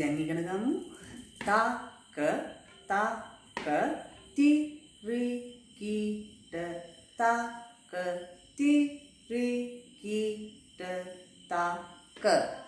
දැන් ඉගෙන ගමු. තාක තාක ති රි කීට තාක ති රි කීට තාක. තා